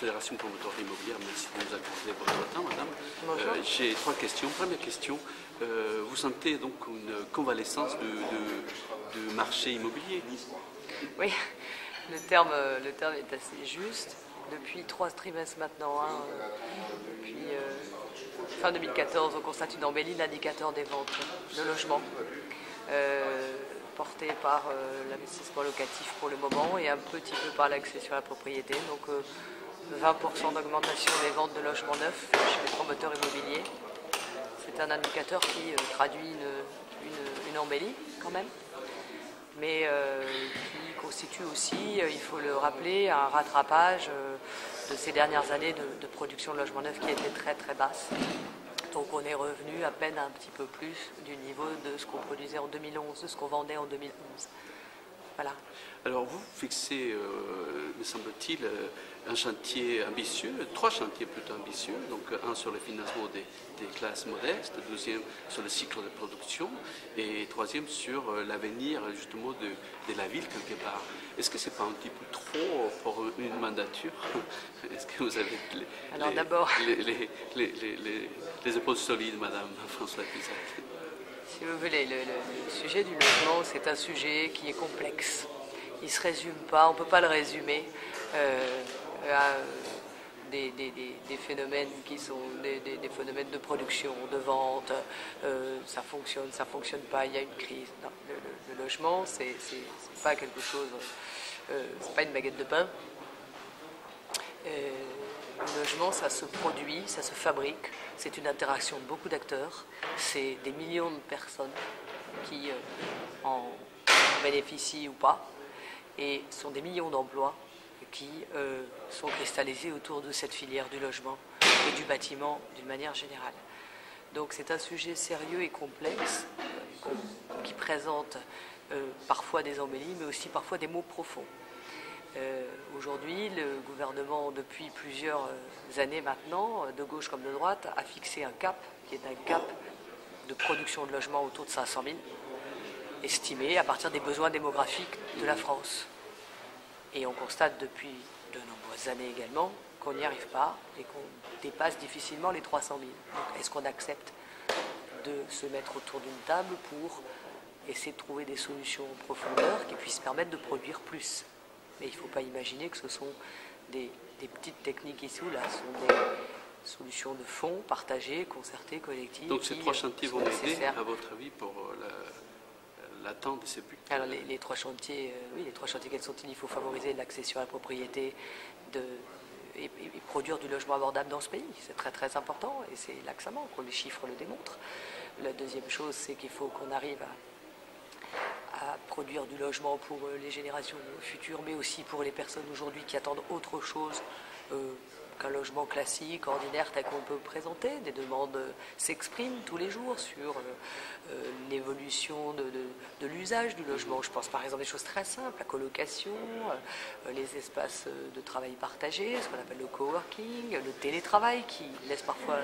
Fédération promoteur immobilière. Merci de nous accorder votre temps, madame. Euh, J'ai trois questions. Première question, euh, vous sentez donc une convalescence de, de marché immobilier? Oui, le terme, le terme est assez juste. Depuis trois trimestres maintenant, hein, depuis euh, fin 2014, on constate une embellie de l'indicateur des ventes de logements, porté par euh, l'investissement locatif pour le moment et un petit peu par l'accession à la propriété. Donc euh, 20% d'augmentation des ventes de logements neufs chez les promoteurs immobiliers. C'est un indicateur qui euh, traduit une, embellie quand même mais euh, qui constitue aussi, euh, il faut le rappeler, un rattrapage euh, de ces dernières années de, de production de logements neufs qui était très très basse. Donc on est revenu à peine un petit peu plus du niveau de ce qu'on produisait en 2011, de ce qu'on vendait en 2011. Voilà. Alors vous fixez, euh, me semble-t-il, euh, un chantier ambitieux, trois chantiers plutôt ambitieux, donc un sur le financement des, des classes modestes, deuxième sur le cycle de production et troisième sur euh, l'avenir justement de, de la ville quelque part. Est-ce que c'est pas un petit peu trop pour une mandature? Est-ce que vous avez les, Alors les- épaules solides, Madame François Pisac? Si vous voulez, le, sujet du logement, c'est un sujet qui est complexe. Il ne se résume pas, on ne peut pas le résumer euh, à des, phénomènes qui sont des, phénomènes de production, de vente, euh, ça fonctionne, ça fonctionne pas, il y a une crise. Le, logement, c'est pas quelque chose, euh, c'est pas une baguette de pain. Le logement, ça se produit, ça se fabrique. C'est une interaction de beaucoup d'acteurs. C'est des millions de personnes qui euh, en bénéficient ou pas. Et ce sont des millions d'emplois qui euh, sont cristallisés autour de cette filière du logement et du bâtiment d'une manière générale. Donc c'est un sujet sérieux et complexe euh, qui présente parfois des embellis, mais aussi parfois des mots profonds. Euh, Aujourd'hui, le gouvernement, depuis plusieurs euh, années maintenant, euh, de gauche comme de droite, a fixé un cap, qui est un cap de production de logements autour de 500 000, estimé à partir des besoins démographiques de la France. Et on constate depuis de nombreuses années également qu'on n'y arrive pas et qu'on dépasse difficilement les 300 000. Donc est-ce qu'on accepte de se mettre autour d'une table pour essayer de trouver des solutions en profondeur qui puissent permettre de produire plus? Mais il ne faut pas imaginer que ce sont des, des petites techniques ici ou là, ce sont des solutions de fond partagées, concertées, collectives. Donc ces trois euh, chantiers vont aider, nécessaires. à votre avis, pour euh, la- l'atteinte de ces buts Alors les, les trois chantiers, euh, oui, les trois chantiers quels sont-ils Il faut favoriser l'accession à la propriété de, et, et- et produire du logement abordable dans ce pays. C'est très très important et c'est là que ça manque. Les chiffres le démontrent. La deuxième chose, c'est qu'il faut qu'on arrive à, à produire du logement pour euh, les générations futures, mais aussi pour les personnes aujourd'hui qui attendent autre chose. euh, qu'un logement classique, ordinaire, tel qu'on peut présenter. Des demandes euh, s'expriment tous les jours sur l'évolution de- de l'usage du logement. Je pense par exemple des choses très simples, la colocation, euh, les espaces euh, de travail partagés, ce qu'on appelle le coworking, le télétravail qui laisse parfois,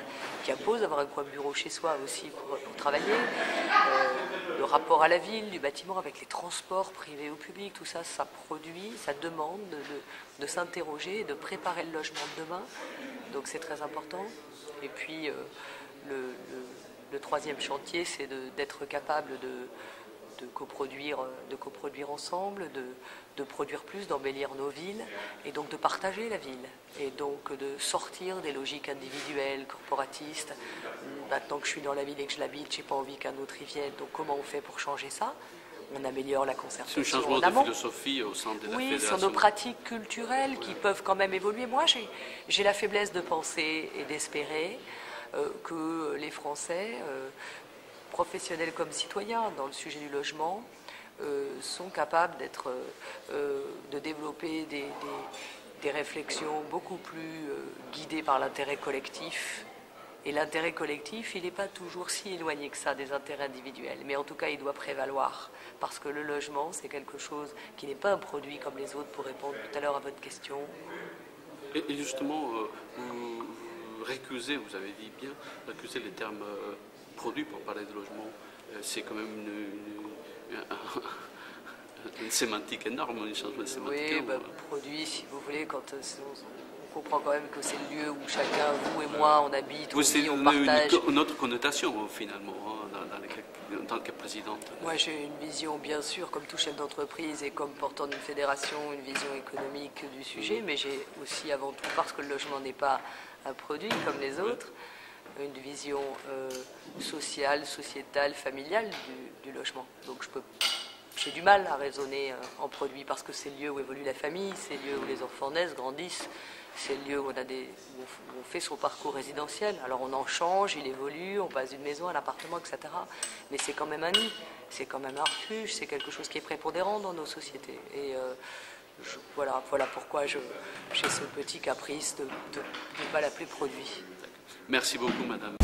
qui impose d'avoir un coin bureau chez soi aussi pour, travailler, euh, le rapport à la ville, du bâtiment avec les transports privés ou publics, tout ça, ça produit, ça demande de, s'interroger et de préparer le logement de demain. Donc c'est très important. Et puis euh, le, troisième chantier, c'est d'être capable de, de coproduire, de coproduire ensemble, de, de produire plus, d'embellir nos villes et donc de partager la ville et donc de sortir des logiques individuelles, corporatistes. Maintenant que je suis dans la ville et que je l'habite, j'ai pas envie qu'un autre y vienne. Donc comment on fait pour changer ça? On améliore la C'est un concertation changement en de philosophie au sein de la Oui, sur nos pratiques culturelles qui peuvent quand même évoluer. Moi, j'ai- j'ai la faiblesse de penser et d'espérer euh, que les Français, euh, professionnels comme citoyens dans le sujet du logement, euh, sont capables euh, euh, de développer des, des- réflexions beaucoup plus guidées par l'intérêt collectif. Et l'intérêt collectif, il n'est pas toujours si éloigné que ça des intérêts individuels, mais en tout cas, il doit prévaloir, parce que le logement, c'est quelque chose qui n'est pas un produit comme les autres, pour répondre tout à l'heure à votre question. Et, justement, vous récusez, vous avez dit bien, récusez les termes euh, produits pour parler de logement. Euh, c'est quand même une, une- un- une sémantique énorme, un changement de sémantique Oui, énorme. bah, produit, si vous voulez, quand euh, on, comprend quand même que c'est le lieu où chacun, vous et moi, on habite, on, c'est vit, on une, partage. une- une autre connotation finalement hein, dans- dans les- en tant que présidente. Moi, j'ai une vision, bien sûr, comme tout chef d'entreprise et comme portant d'une fédération, une vision économique du sujet, mais j'ai aussi, avant tout, parce que le logement n'est pas un produit comme les autres, une vision euh, sociale, sociétale, familiale du, logement. Donc, je j'ai du mal à raisonner euh, en produit parce que c'est le lieu où évolue la famille, c'est le lieu où les enfants naissent, grandissent. C'est le lieu où on, a des, on fait son parcours résidentiel. Alors on en change, il évolue, on passe d'une maison à un appartement, etc. Mais c'est quand même un nid, c'est quand même un refuge, c'est quelque chose qui est prépondérant dans nos sociétés. Et euh, voilà, voilà pourquoi j'ai ce petit caprice de ne pas l'appeler produit. Merci beaucoup, madame.